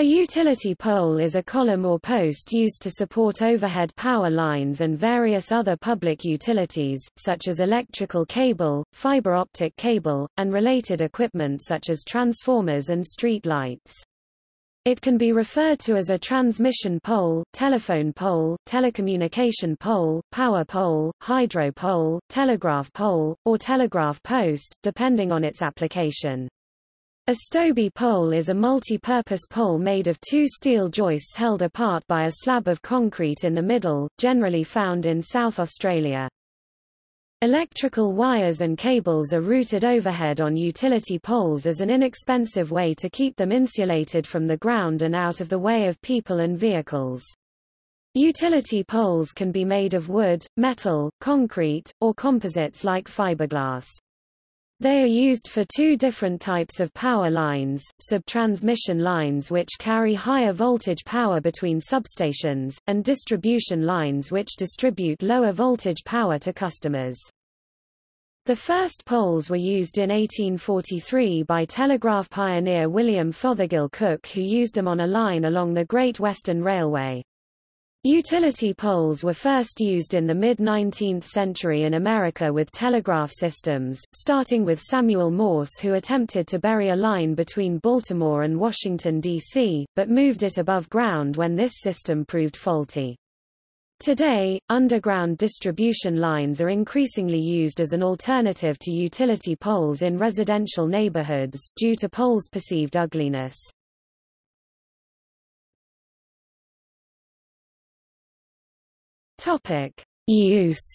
A utility pole is a column or post used to support overhead power lines and various other public utilities, such as electrical cable, fiber optic cable, and related equipment such as transformers and street lights. It can be referred to as a transmission pole, telephone pole, telecommunication pole, power pole, hydro pole, telegraph pole, or telegraph post, depending on its application. A Stobie pole is a multi-purpose pole made of two steel joists held apart by a slab of concrete in the middle, generally found in South Australia. Electrical wires and cables are routed overhead on utility poles as an inexpensive way to keep them insulated from the ground and out of the way of people and vehicles. Utility poles can be made of wood, metal, concrete, or composites like fiberglass. They are used for two different types of power lines, subtransmission lines which carry higher voltage power between substations, and distribution lines which distribute lower voltage power to customers. The first poles were used in 1843 by telegraph pioneer William Fothergill Cooke who used them on a line along the Great Western Railway. Utility poles were first used in the mid-19th century in America with telegraph systems, starting with Samuel Morse who attempted to bury a line between Baltimore and Washington, D.C., but moved it above ground when this system proved faulty. Today, underground distribution lines are increasingly used as an alternative to utility poles in residential neighborhoods, due to poles' perceived ugliness. Topic: Use.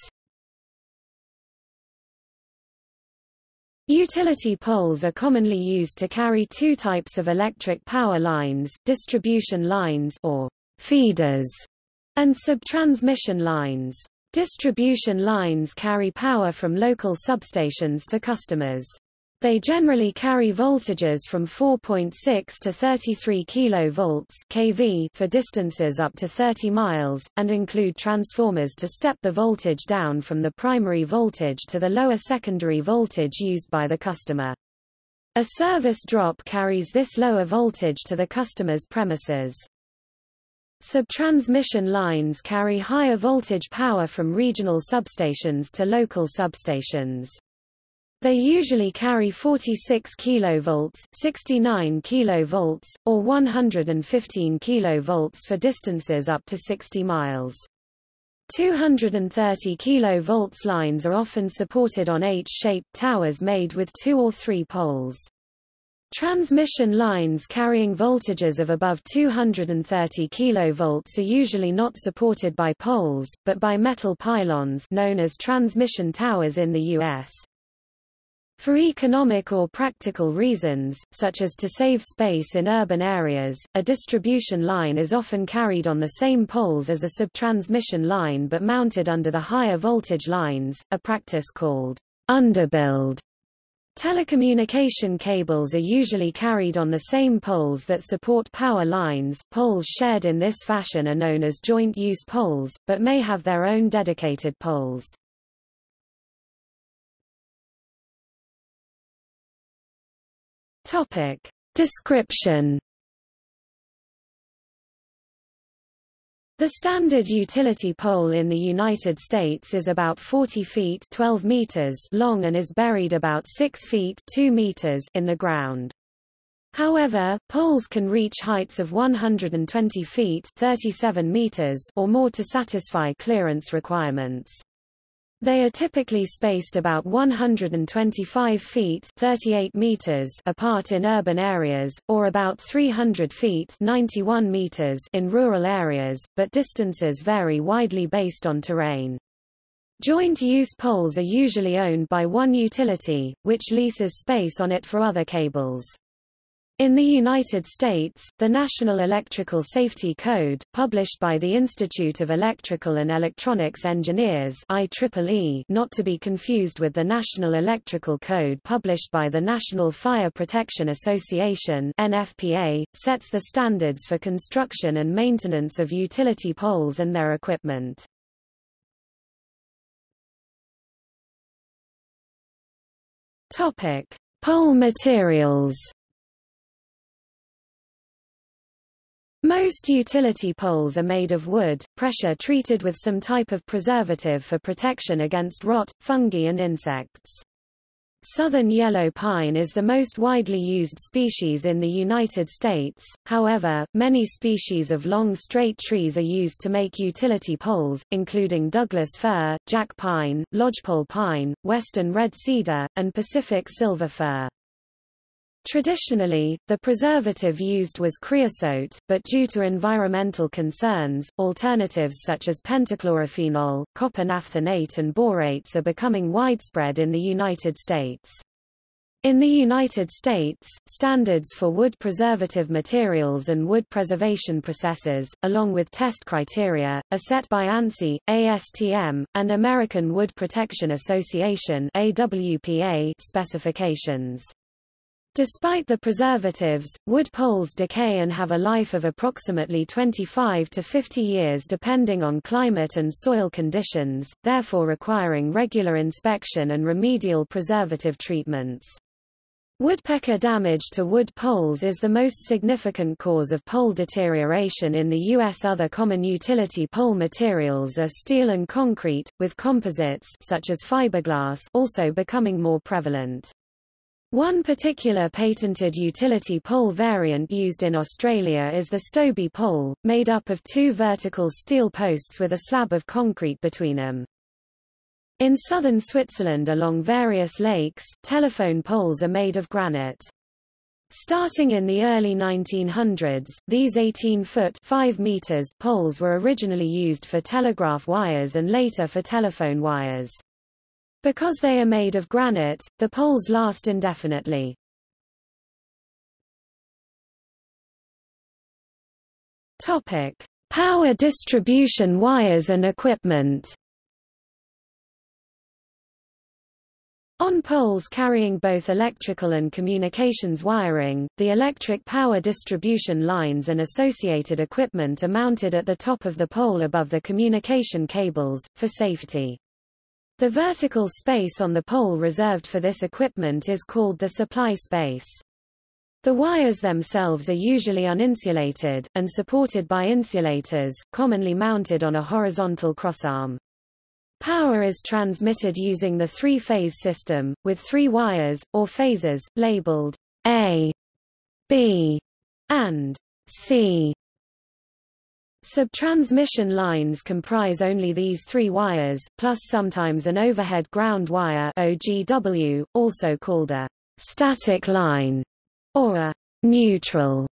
Utility poles are commonly used to carry two types of electric power lines, distribution lines or feeders, and subtransmission lines. Distribution lines carry power from local substations to customers. They generally carry voltages from 4.6 to 33 kV kV for distances up to 30 miles, and include transformers to step the voltage down from the primary voltage to the lower secondary voltage used by the customer. A service drop carries this lower voltage to the customer's premises. Subtransmission lines carry higher voltage power from regional substations to local substations. They usually carry 46 kV, 69 kV, or 115 kV for distances up to 60 miles. 230 kV lines are often supported on H-shaped towers made with two or three poles. Transmission lines carrying voltages of above 230 kV are usually not supported by poles, but by metal pylons known as transmission towers in the U.S. For economic or practical reasons, such as to save space in urban areas, a distribution line is often carried on the same poles as a subtransmission line but mounted under the higher voltage lines, a practice called underbuild. Telecommunication cables are usually carried on the same poles that support power lines. Poles shared in this fashion are known as joint-use poles, but may have their own dedicated poles. Topic. Description The standard utility pole in the United States is about 40 feet 12 meters long and is buried about 6 feet 2 meters in the ground. However, poles can reach heights of 120 feet 37 meters or more to satisfy clearance requirements. They are typically spaced about 125 feet 38 meters apart in urban areas, or about 300 feet 91 meters in rural areas, but distances vary widely based on terrain. Joint-use poles are usually owned by one utility, which leases space on it for other cables. In the United States, the National Electrical Safety Code, published by the Institute of Electrical and Electronics Engineers IEEE, not to be confused with the National Electrical Code published by the National Fire Protection Association NFPA, sets the standards for construction and maintenance of utility poles and their equipment. Pole materials Most utility poles are made of wood, pressure treated with some type of preservative for protection against rot, fungi and insects. Southern yellow pine is the most widely used species in the United States, however, many species of long straight trees are used to make utility poles, including Douglas fir, jack pine, lodgepole pine, western red cedar, and Pacific silver fir. Traditionally, the preservative used was creosote, but due to environmental concerns, alternatives such as pentachlorophenol, copper naphthenate and borates are becoming widespread in the United States. In the United States, standards for wood preservative materials and wood preservation processes, along with test criteria, are set by ANSI, ASTM, and American Wood Protection Association AWPA specifications. Despite the preservatives, wood poles decay and have a life of approximately 25 to 50 years depending on climate and soil conditions, therefore requiring regular inspection and remedial preservative treatments. Woodpecker damage to wood poles is the most significant cause of pole deterioration in the U.S. Other common utility pole materials are steel and concrete, with composites such as fiberglass also becoming more prevalent. One particular patented utility pole variant used in Australia is the Stobie pole, made up of two vertical steel posts with a slab of concrete between them. In southern Switzerland along various lakes, telephone poles are made of granite. Starting in the early 1900s, these 18-foot 5 meters poles were originally used for telegraph wires and later for telephone wires. Because they are made of granite, the poles last indefinitely. Topic: Power distribution wires and equipment. On poles carrying both electrical and communications wiring, the electric power distribution lines and associated equipment are mounted at the top of the pole above the communication cables, for safety. The vertical space on the pole reserved for this equipment is called the supply space. The wires themselves are usually uninsulated, and supported by insulators, commonly mounted on a horizontal crossarm. Power is transmitted using the three-phase system, with three wires, or phases, labeled A, B, and C. Subtransmission lines comprise only these three wires, plus sometimes an overhead ground wire OGW, also called a static line, or a neutral,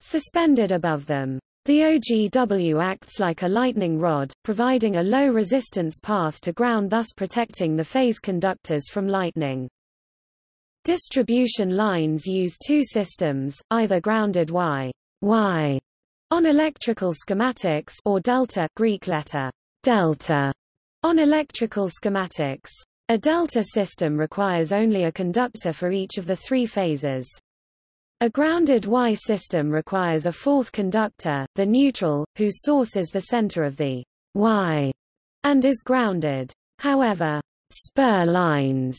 suspended above them. The OGW acts like a lightning rod, providing a low resistance path to ground thus protecting the phase conductors from lightning. Distribution lines use two systems, either grounded Y, y on electrical schematics or delta Greek letter delta on electrical schematics. A delta system requires only a conductor for each of the three phases. A grounded Y system requires a fourth conductor, the neutral, whose source is the center of the Y and is grounded. However, spur lines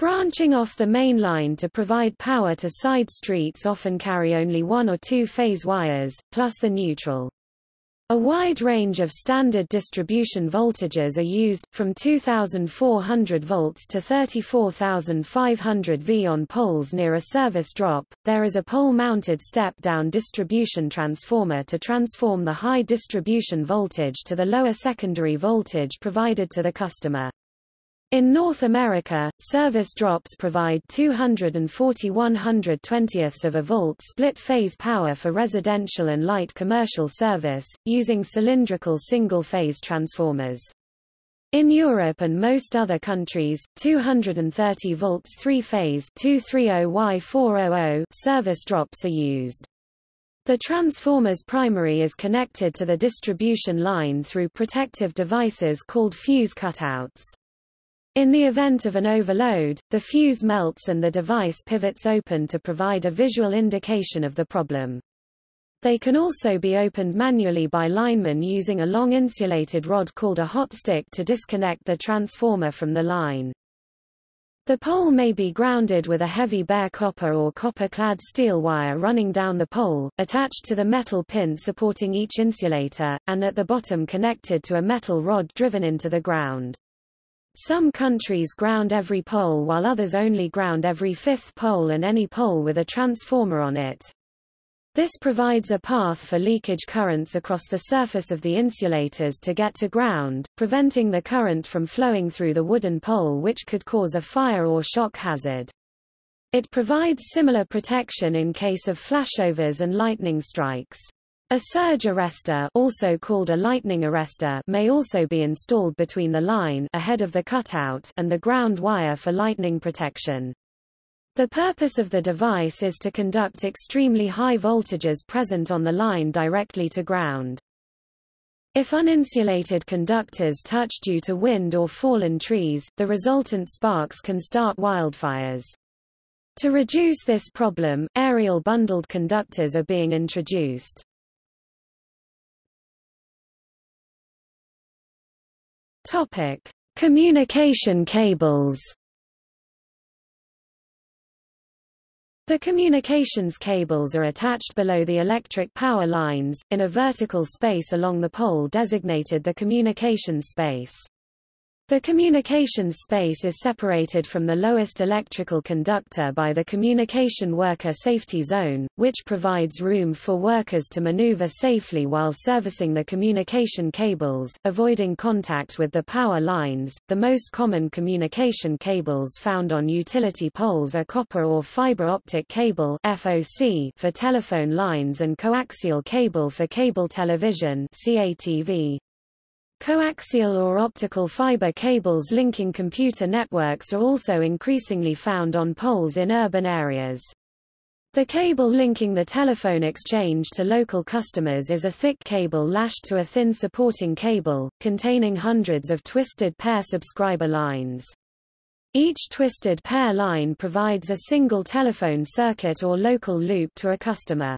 Branching off the main line to provide power to side streets often carry only one or two phase wires, plus the neutral. A wide range of standard distribution voltages are used, from 2,400 volts to 34,500 V on poles near a service drop. There is a pole-mounted step-down distribution transformer to transform the high distribution voltage to the lower secondary voltage provided to the customer. In North America, service drops provide 240 120ths of a volt split-phase power for residential and light commercial service, using cylindrical single-phase transformers. In Europe and most other countries, 230 volts three-phase 230Y400 service drops are used. The transformer's primary is connected to the distribution line through protective devices called fuse cutouts. In the event of an overload, the fuse melts and the device pivots open to provide a visual indication of the problem. They can also be opened manually by linemen using a long insulated rod called a hot stick to disconnect the transformer from the line. The pole may be grounded with a heavy bare copper or copper-clad steel wire running down the pole, attached to the metal pin supporting each insulator, and at the bottom connected to a metal rod driven into the ground. Some countries ground every pole while others only ground every fifth pole and any pole with a transformer on it. This provides a path for leakage currents across the surface of the insulators to get to ground, preventing the current from flowing through the wooden pole which could cause a fire or shock hazard. It provides similar protection in case of flashovers and lightning strikes. A surge arrestor also called a lightning arrestor may also be installed between the line ahead of the cutout and the ground wire for lightning protection. The purpose of the device is to conduct extremely high voltages present on the line directly to ground. If uninsulated conductors touch due to wind or fallen trees, the resultant sparks can start wildfires. To reduce this problem, aerial bundled conductors are being introduced. Topic: Communication cables. The communications cables are attached below the electric power lines, in a vertical space along the pole designated the communication space. The communications space is separated from the lowest electrical conductor by the Communication Worker Safety Zone, which provides room for workers to maneuver safely while servicing the communication cables, avoiding contact with the power lines. The most common communication cables found on utility poles are copper or fiber optic cable (FOC) for telephone lines and coaxial cable for cable television (CATV). Coaxial or optical fiber cables linking computer networks are also increasingly found on poles in urban areas. The cable linking the telephone exchange to local customers is a thick cable lashed to a thin supporting cable, containing hundreds of twisted pair subscriber lines. Each twisted pair line provides a single telephone circuit or local loop to a customer.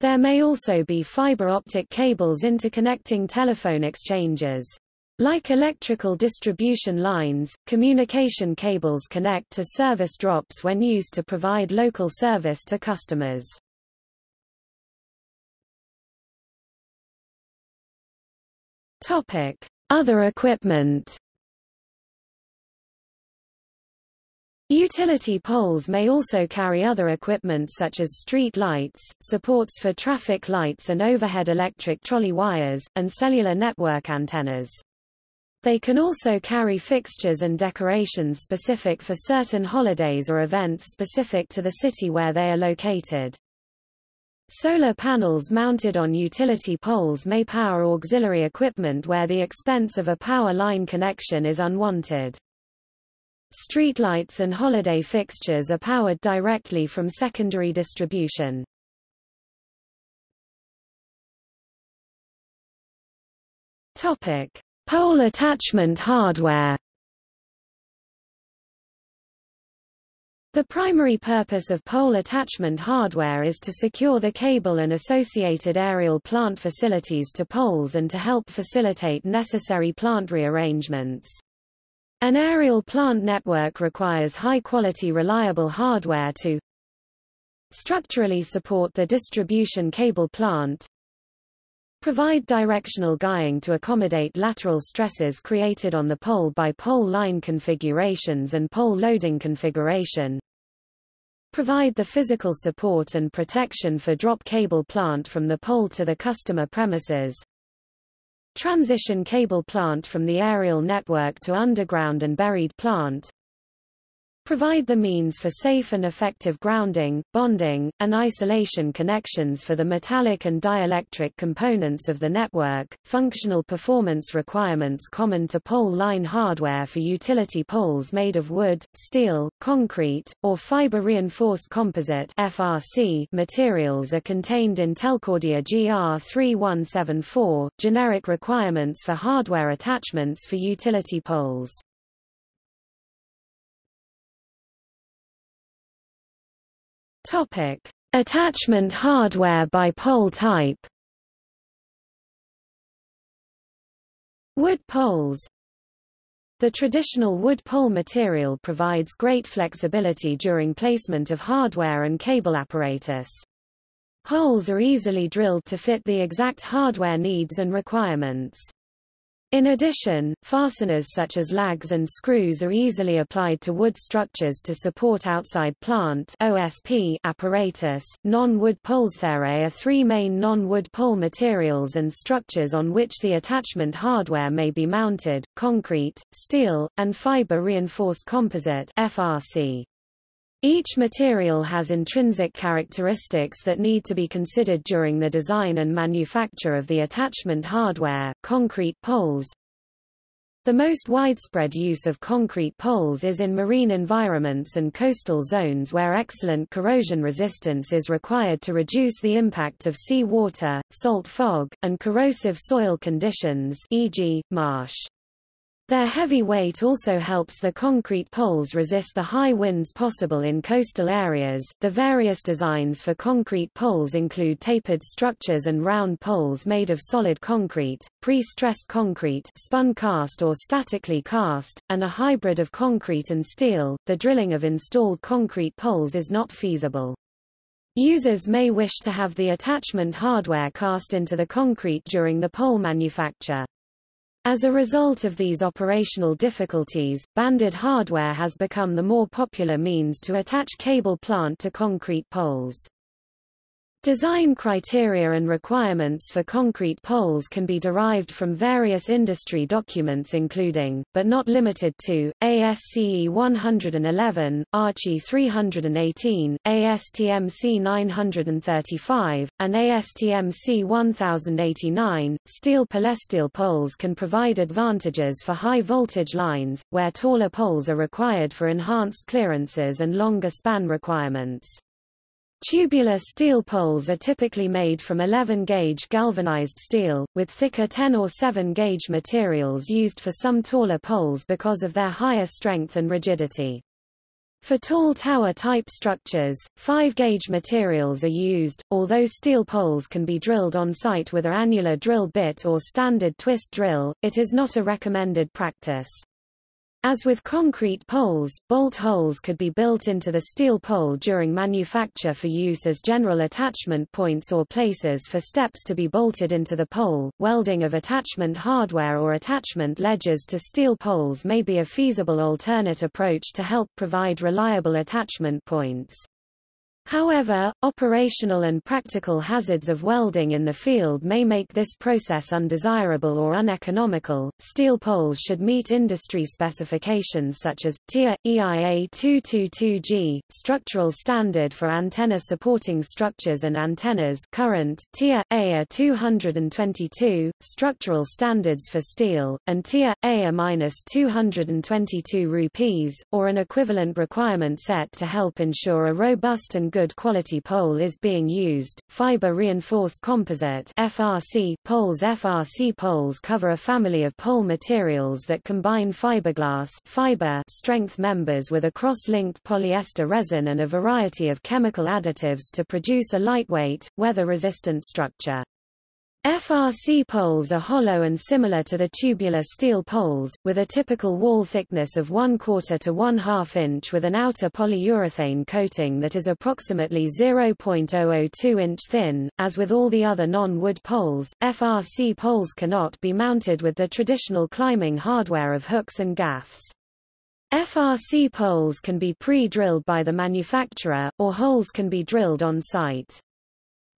There may also be fiber optic cables interconnecting telephone exchanges. Like electrical distribution lines, communication cables connect to service drops when used to provide local service to customers. Topic: Other equipment Utility poles may also carry other equipment such as street lights, supports for traffic lights and overhead electric trolley wires, and cellular network antennas. They can also carry fixtures and decorations specific for certain holidays or events specific to the city where they are located. Solar panels mounted on utility poles may power auxiliary equipment where the expense of a power line connection is unwanted. Streetlights and holiday fixtures are powered directly from secondary distribution. Topic: Pole attachment hardware. The primary purpose of pole attachment hardware is to secure the cable and associated aerial plant facilities to poles and to help facilitate necessary plant rearrangements. An aerial plant network requires high-quality reliable hardware to structurally support the distribution cable plant, provide directional guying to accommodate lateral stresses created on the pole by pole line configurations and pole loading configuration, provide the physical support and protection for drop cable plant from the pole to the customer premises, Transition cable plant from the aerial network to underground and buried plant provide the means for safe and effective grounding, bonding, and isolation connections for the metallic and dielectric components of the network, functional performance requirements common to pole line hardware for utility poles made of wood, steel, concrete, or fiber-reinforced composite FRC materials are contained in Telcordia GR 3174, generic requirements for hardware attachments for utility poles. Topic: Attachment hardware by pole type. Wood poles The traditional wood pole material provides great flexibility during placement of hardware and cable apparatus. Holes are easily drilled to fit the exact hardware needs and requirements. In addition, fasteners such as lags and screws are easily applied to wood structures to support outside plant OSP apparatus. Non-wood poles there are three main non-wood pole materials and structures on which the attachment hardware may be mounted: concrete, steel, and fiber reinforced composite (FRC). Each material has intrinsic characteristics that need to be considered during the design and manufacture of the attachment hardware. Concrete poles The most widespread use of concrete poles is in marine environments and coastal zones where excellent corrosion resistance is required to reduce the impact of sea water, salt fog, and corrosive soil conditions e.g., marsh. Their heavy weight also helps the concrete poles resist the high winds possible in coastal areas. The various designs for concrete poles include tapered structures and round poles made of solid concrete, pre-stressed concrete, spun cast or statically cast, and a hybrid of concrete and steel. The drilling of installed concrete poles is not feasible. Users may wish to have the attachment hardware cast into the concrete during the pole manufacture. As a result of these operational difficulties, banded hardware has become the more popular means to attach cable plant to concrete poles. Design criteria and requirements for concrete poles can be derived from various industry documents including, but not limited to, ASCE 111, ARCHE 318, ASTM-C 935, and ASTM-C 1089. Steel polysteel poles can provide advantages for high voltage lines, where taller poles are required for enhanced clearances and longer span requirements. Tubular steel poles are typically made from 11-gauge galvanized steel, with thicker 10 or 7-gauge materials used for some taller poles because of their higher strength and rigidity. For tall tower-type structures, 5-gauge materials are used, although steel poles can be drilled on site with a annular drill bit or standard twist drill, it is not a recommended practice. As with concrete poles, bolt holes could be built into the steel pole during manufacture for use as general attachment points or places for steps to be bolted into the pole. Welding of attachment hardware or attachment ledges to steel poles may be a feasible alternate approach to help provide reliable attachment points. However, operational and practical hazards of welding in the field may make this process undesirable or uneconomical. Steel poles should meet industry specifications such as TIA EIA 222G, structural standard for antenna supporting structures and antennas, current TIA EIA 222, structural standards for steel, and TIA EIA-222 rupees, or an equivalent requirement set to help ensure a robust and good quality pole is being used. Fiber reinforced composite FRC poles FRC poles cover a family of pole materials that combine fiberglass fiber strength members with a cross-linked polyester resin and a variety of chemical additives to produce a lightweight, weather-resistant structure. FRC poles are hollow and similar to the tubular steel poles, with a typical wall thickness of 1 quarter to 1 half inch with an outer polyurethane coating that is approximately 0.002 inch thin. As with all the other non-wood poles, FRC poles cannot be mounted with the traditional climbing hardware of hooks and gaffs. FRC poles can be pre-drilled by the manufacturer, or holes can be drilled on site.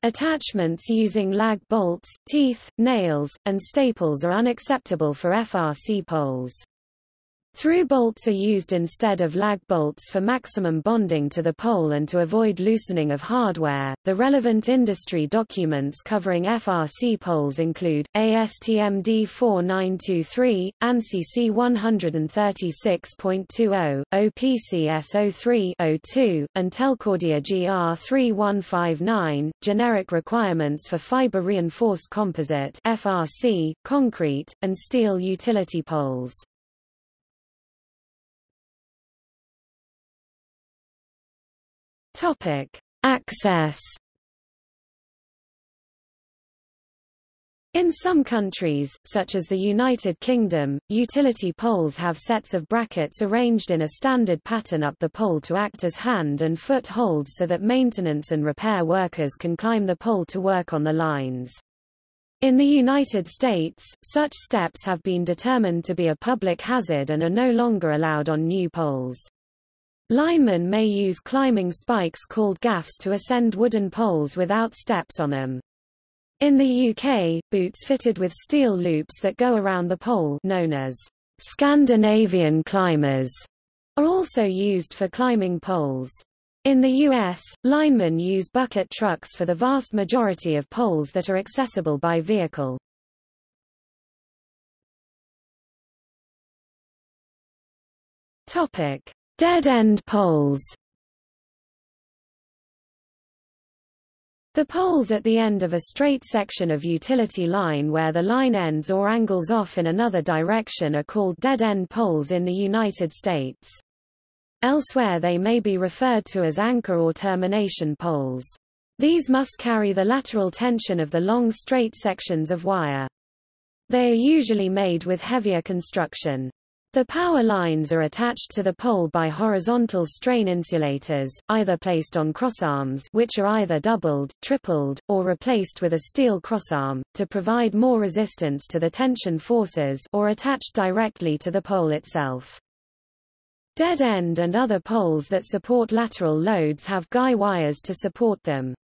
Attachments using lag bolts, teeth, nails, and staples are unacceptable for FRC poles. Through bolts are used instead of lag bolts for maximum bonding to the pole and to avoid loosening of hardware. The relevant industry documents covering FRC poles include ASTM D4923, ANSI C136.20, OPC 03-02, and Telcordia GR3159, generic requirements for fiber reinforced composite FRC, concrete, and steel utility poles. Topic: Access. In some countries, such as the United Kingdom, utility poles have sets of brackets arranged in a standard pattern up the pole to act as hand and foot holds so that maintenance and repair workers can climb the pole to work on the lines. In the United States, such steps have been determined to be a public hazard and are no longer allowed on new poles. Linemen may use climbing spikes called gaffs to ascend wooden poles without steps on them. In the UK, boots fitted with steel loops that go around the pole known as Scandinavian climbers are also used for climbing poles. In the U.S., linemen use bucket trucks for the vast majority of poles that are accessible by vehicle. Dead-end poles The poles at the end of a straight section of utility line where the line ends or angles off in another direction are called dead-end poles in the United States. Elsewhere they may be referred to as anchor or termination poles. These must carry the lateral tension of the long straight sections of wire. They are usually made with heavier construction. The power lines are attached to the pole by horizontal strain insulators, either placed on crossarms which are either doubled, tripled, or replaced with a steel crossarm, to provide more resistance to the tension forces or attached directly to the pole itself. Dead end and other poles that support lateral loads have guy wires to support them.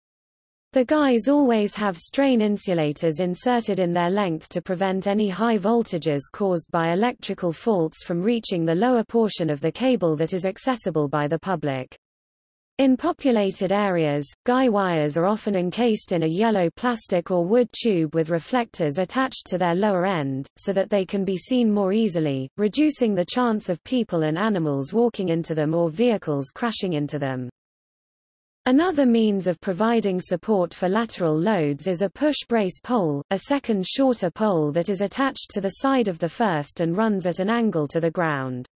The guys always have strain insulators inserted in their length to prevent any high voltages caused by electrical faults from reaching the lower portion of the cable that is accessible by the public. In populated areas, guy wires are often encased in a yellow plastic or wood tube with reflectors attached to their lower end, so that they can be seen more easily, reducing the chance of people and animals walking into them or vehicles crashing into them. Another means of providing support for lateral loads is a push-brace pole, a second shorter pole that is attached to the side of the first and runs at an angle to the ground.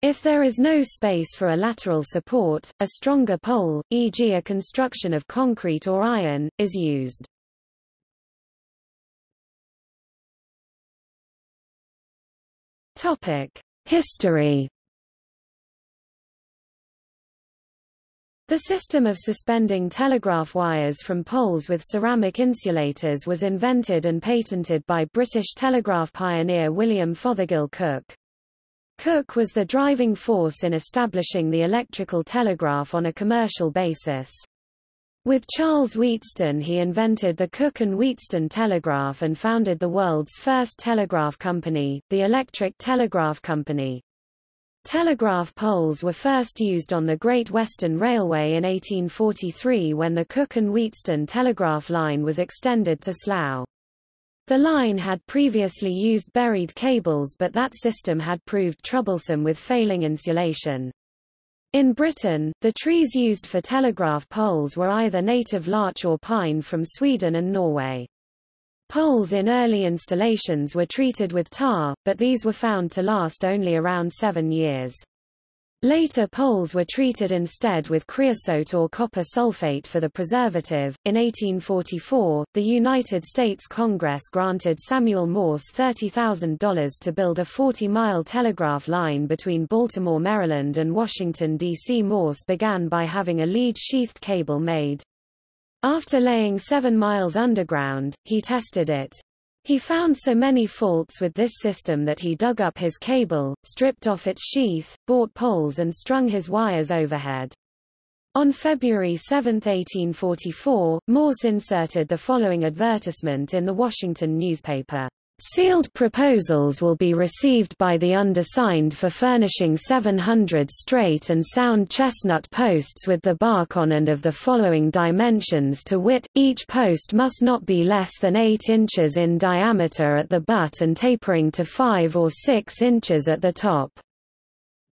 If there is no space for a lateral support, a stronger pole, e.g. a construction of concrete or iron, is used. History The system of suspending telegraph wires from poles with ceramic insulators was invented and patented by British telegraph pioneer William Fothergill Cooke. Cooke was the driving force in establishing the electrical telegraph on a commercial basis. With Charles Wheatstone he invented the Cooke and Wheatstone telegraph and founded the world's first telegraph company, the Electric Telegraph Company. Telegraph poles were first used on the Great Western Railway in 1843 when the Cooke and Wheatstone telegraph line was extended to Slough. The line had previously used buried cables but that system had proved troublesome with failing insulation. In Britain, the trees used for telegraph poles were either native larch or pine from Sweden and Norway. Poles in early installations were treated with tar, but these were found to last only around seven years. Later poles were treated instead with creosote or copper sulfate for the preservative. In 1844, the United States Congress granted Samuel Morse $30,000 to build a 40-mile telegraph line between Baltimore, Maryland and Washington, D.C. Morse began by having a lead-sheathed cable made. After laying seven miles underground, he tested it. He found so many faults with this system that he dug up his cable, stripped off its sheath, bought poles and strung his wires overhead. On February 7, 1844, Morse inserted the following advertisement in the Washington newspaper. Sealed proposals will be received by the undersigned for furnishing 700 straight and sound chestnut posts with the bark on and of the following dimensions to wit, each post must not be less than 8 inches in diameter at the butt and tapering to 5 or 6 inches at the top.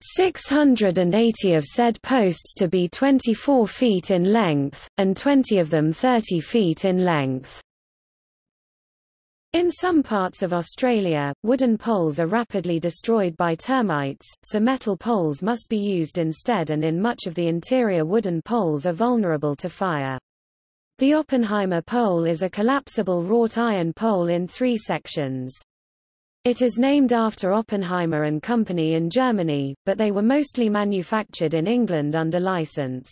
680 of said posts to be 24 feet in length, and 20 of them 30 feet in length. In some parts of Australia, wooden poles are rapidly destroyed by termites, so metal poles must be used instead and in much of the interior wooden poles are vulnerable to fire. The Oppenheimer pole is a collapsible wrought iron pole in three sections. It is named after Oppenheimer and Company in Germany, but they were mostly manufactured in England under license.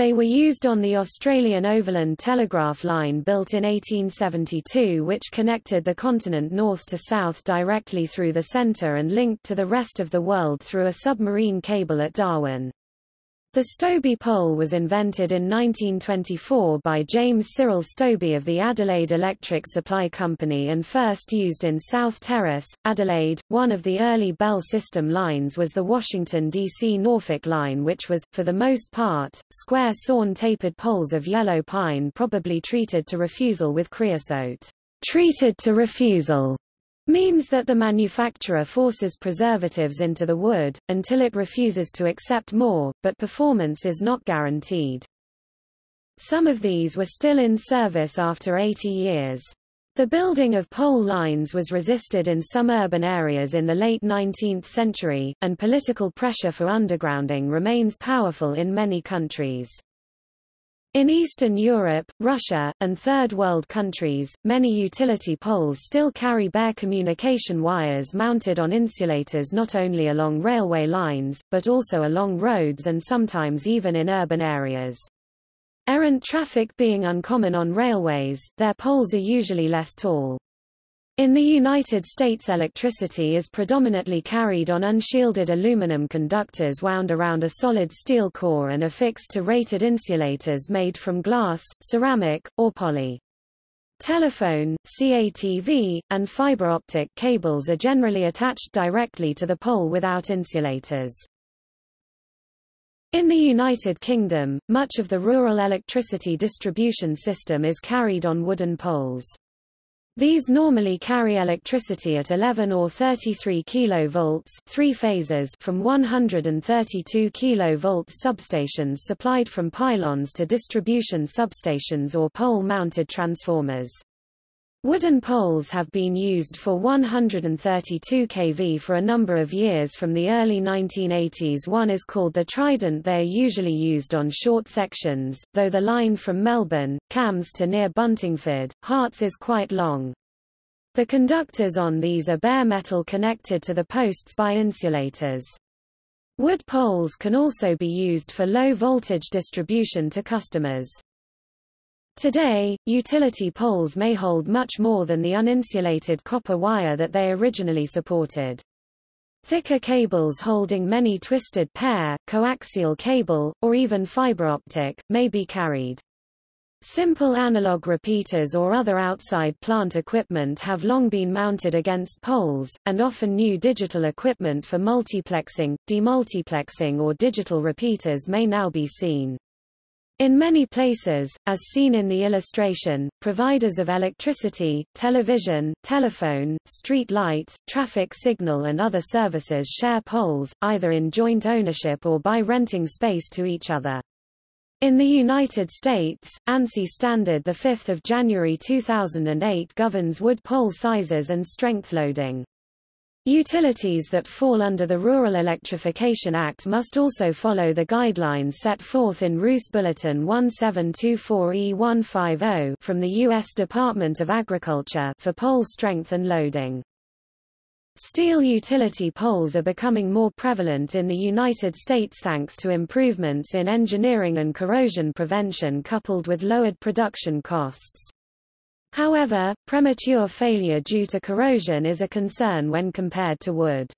They were used on the Australian Overland Telegraph Line built in 1872 which connected the continent north to south directly through the centre and linked to the rest of the world through a submarine cable at Darwin. The Stobie pole was invented in 1924 by James Cyril Stobie of the Adelaide Electric Supply Company and first used in South Terrace, Adelaide. One of the early Bell system lines was the Washington, D.C. Norfolk line which was, for the most part, square sawn tapered poles of yellow pine probably treated to refusal with creosote. Treated to refusal means that the manufacturer forces preservatives into the wood, until it refuses to accept more, but performance is not guaranteed. Some of these were still in service after 80 years. The building of pole lines was resisted in some urban areas in the late 19th century, and political pressure for undergrounding remains powerful in many countries. In Eastern Europe, Russia, and Third World countries, many utility poles still carry bare communication wires mounted on insulators not only along railway lines, but also along roads and sometimes even in urban areas. Errant traffic being uncommon on railways, their poles are usually less tall. In the United States electricity is predominantly carried on unshielded aluminum conductors wound around a solid steel core and affixed to rated insulators made from glass, ceramic, or poly. Telephone, CATV, and fiber optic cables are generally attached directly to the pole without insulators. In the United Kingdom, much of the rural electricity distribution system is carried on wooden poles. These normally carry electricity at 11 or 33 kV three phases from 132 kV substations supplied from pylons to distribution substations or pole-mounted transformers. Wooden poles have been used for 132 kV for a number of years from the early 1980s one is called the Trident they are usually used on short sections, though the line from Melbourne, Cambs to near Buntingford, Herts is quite long. The conductors on these are bare metal connected to the posts by insulators. Wood poles can also be used for low voltage distribution to customers. Today, utility poles may hold much more than the uninsulated copper wire that they originally supported. Thicker cables holding many twisted pair, coaxial cable, or even fiber optic, may be carried. Simple analog repeaters or other outside plant equipment have long been mounted against poles, and often new digital equipment for multiplexing, demultiplexing or digital repeaters may now be seen. In many places, as seen in the illustration, providers of electricity, television, telephone, street light, traffic signal and other services share poles, either in joint ownership or by renting space to each other. In the United States, ANSI standard 5 January 2008 governs wood pole sizes and strength loading. Utilities that fall under the Rural Electrification Act must also follow the guidelines set forth in RUS Bulletin 1724E150 from the U.S. Department of Agriculture for pole strength and loading. Steel utility poles are becoming more prevalent in the United States thanks to improvements in engineering and corrosion prevention coupled with lowered production costs. However, premature failure due to corrosion is a concern when compared to wood.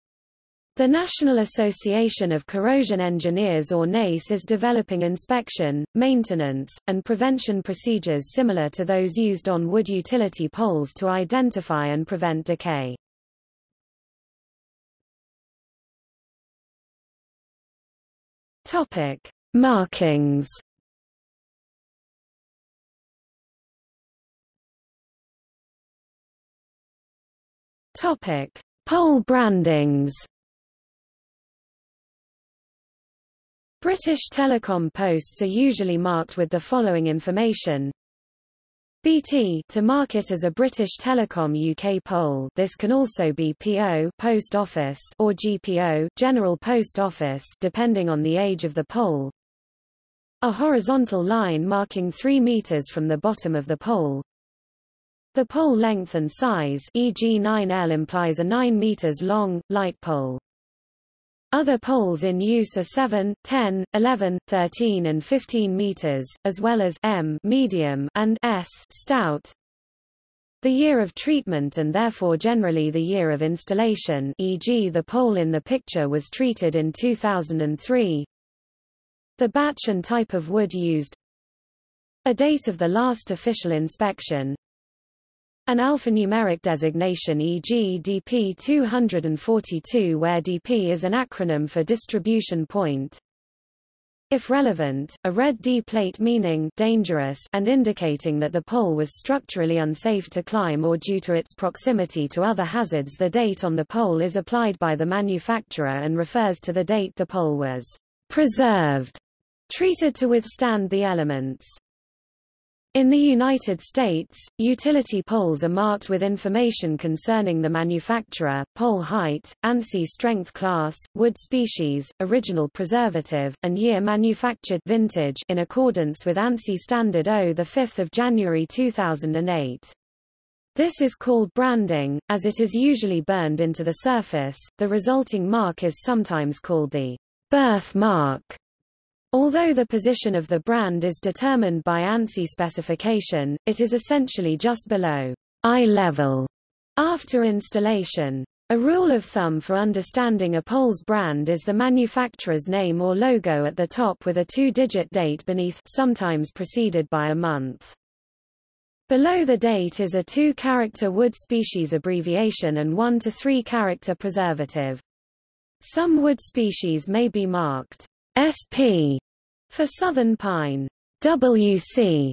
The National Association of Corrosion Engineers or NACE is developing inspection, maintenance, and prevention procedures similar to those used on wood utility poles to identify and prevent decay. Topic: Markings. Topic: Pole brandings. British Telecom posts are usually marked with the following information BT to mark it as a British Telecom UK pole this can also be PO Post Office or GPO General Post Office depending on the age of the pole. a horizontal line marking 3 meters from the bottom of the pole. The pole length and size e.g. 9L implies a 9 meters long, light pole. Other poles in use are 7, 10, 11, 13 and 15 meters, as well as M medium and S stout. The year of treatment and therefore generally the year of installation e.g. the pole in the picture was treated in 2003, the batch and type of wood used A date of the last official inspection An alphanumeric designation e.g. DP 242 where DP is an acronym for distribution point if relevant, a red D plate meaning dangerous and indicating that the pole was structurally unsafe to climb or due to its proximity to other hazards the date on the pole is applied by the manufacturer and refers to the date the pole was preserved, treated to withstand the elements. In the United States, utility poles are marked with information concerning the manufacturer, pole height, ANSI strength class, wood species, original preservative, and year manufactured vintage in accordance with ANSI Standard O 5 January 2008. This is called branding, as it is usually burned into the surface. The resulting mark is sometimes called the birth mark. Although the position of the brand is determined by ANSI specification, it is essentially just below eye level after installation. A rule of thumb for understanding a pole's brand is the manufacturer's name or logo at the top with a two-digit date beneath sometimes preceded by a month. Below the date is a two-character wood species abbreviation and one to three-character preservative. Some wood species may be marked SP for southern pine, WC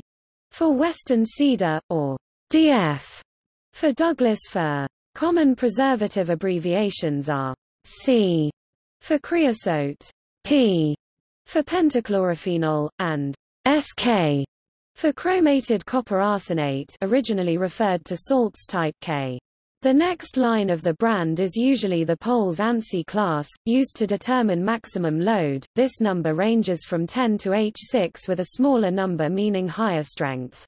for western cedar, or DF for Douglas fir. Common preservative abbreviations are C for creosote, P for pentachlorophenol, and SK for chromated copper arsenate originally referred to salts type K. The next line of the brand is usually the pole's ANSI class, used to determine maximum load. This number ranges from 10 to H6 with a smaller number meaning higher strength.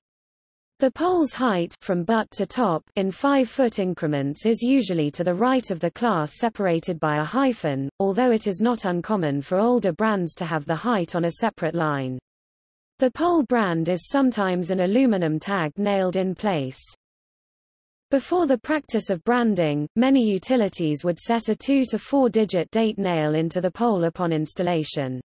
The pole's height from butt to top in 5-foot increments is usually to the right of the class separated by a hyphen, although it is not uncommon for older brands to have the height on a separate line. The pole brand is sometimes an aluminum tag nailed in place. Before the practice of branding, many utilities would set a two to four digit date nail into the pole upon installation.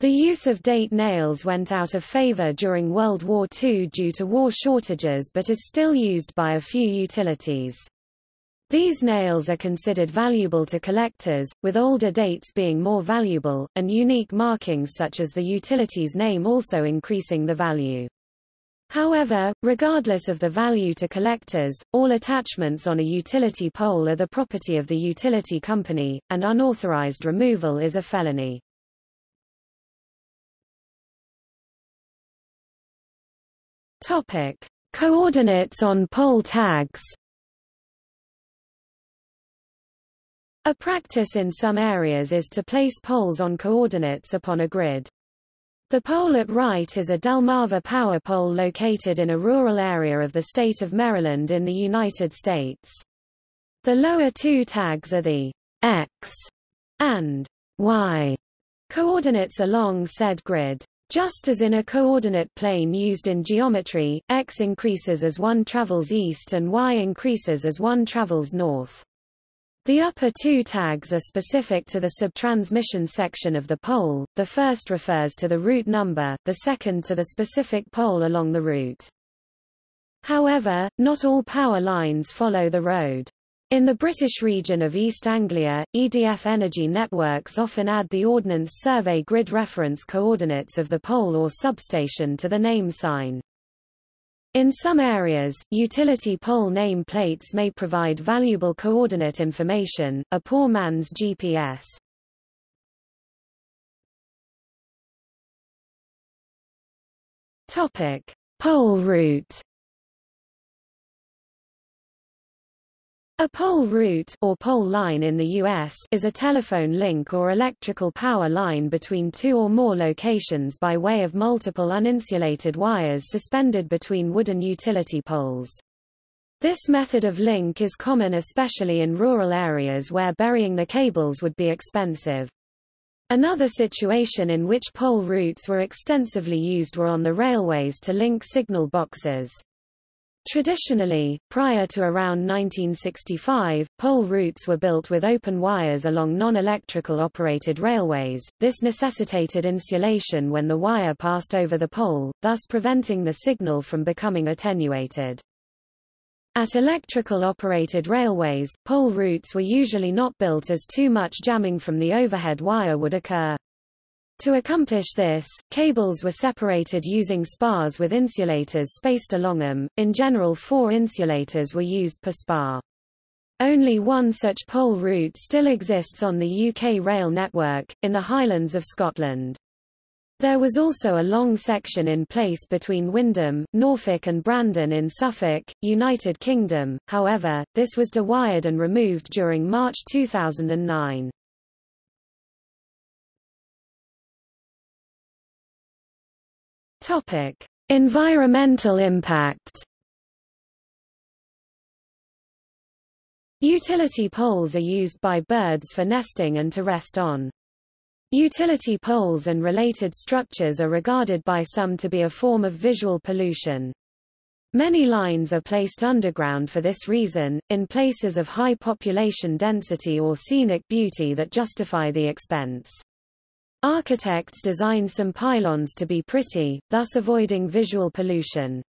The use of date nails went out of favor during World War II due to war shortages but is still used by a few utilities. These nails are considered valuable to collectors, with older dates being more valuable, and unique markings such as the utility's name also increasing the value. However, regardless of the value to collectors, all attachments on a utility pole are the property of the utility company, and unauthorized removal is a felony. Topic: Coordinates on pole tags A practice in some areas is to place poles on coordinates upon a grid. The pole at right is a Delmarva power pole located in a rural area of the state of Maryland in the United States. The lower two tags are the X and Y coordinates along said grid. Just as in a coordinate plane used in geometry, X increases as one travels east and Y increases as one travels north. The upper two tags are specific to the subtransmission section of the pole, the first refers to the route number, the second to the specific pole along the route. However, not all power lines follow the road. In the British region of East Anglia, EDF Energy Networks often add the Ordnance Survey grid reference coordinates of the pole or substation to the name sign. In some areas, utility pole name plates may provide valuable coordinate information, a poor man's GPS. Topic: Pole route A pole route or pole line in the U.S. is a telephone link or electrical power line between two or more locations by way of multiple uninsulated wires suspended between wooden utility poles. This method of link is common especially in rural areas where burying the cables would be expensive. Another situation in which pole routes were extensively used were on the railways to link signal boxes. Traditionally, prior to around 1965, pole routes were built with open wires along non-electrical operated railways. This necessitated insulation when the wire passed over the pole, thus preventing the signal from becoming attenuated. At electrical operated railways, pole routes were usually not built as too much jamming from the overhead wire would occur. To accomplish this, cables were separated using spars with insulators spaced along them, in general four insulators were used per spar. Only one such pole route still exists on the UK rail network, in the Highlands of Scotland. There was also a long section in place between Wymondham, Norfolk and Brandon in Suffolk, United Kingdom, however, this was dewired and removed during March 2009. Topic: Environmental impact. Utility poles are used by birds for nesting and to rest on. Utility poles and related structures are regarded by some to be a form of visual pollution. Many lines are placed underground for this reason, in places of high population density or scenic beauty that justify the expense. Architects design some pylons to be pretty, thus avoiding visual pollution.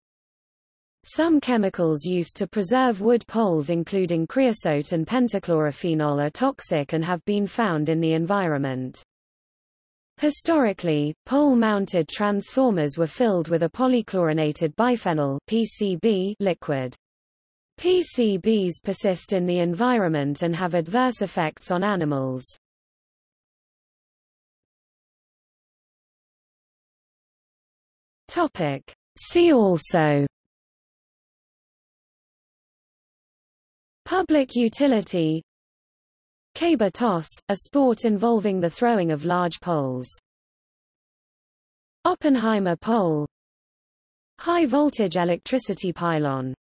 Some chemicals used to preserve wood poles including creosote and pentachlorophenol are toxic and have been found in the environment. Historically, pole-mounted transformers were filled with a polychlorinated biphenyl PCB liquid. PCBs persist in the environment and have adverse effects on animals. Topic. See also Public utility Caber toss, a sport involving the throwing of large poles. Oppenheimer pole High voltage electricity pylon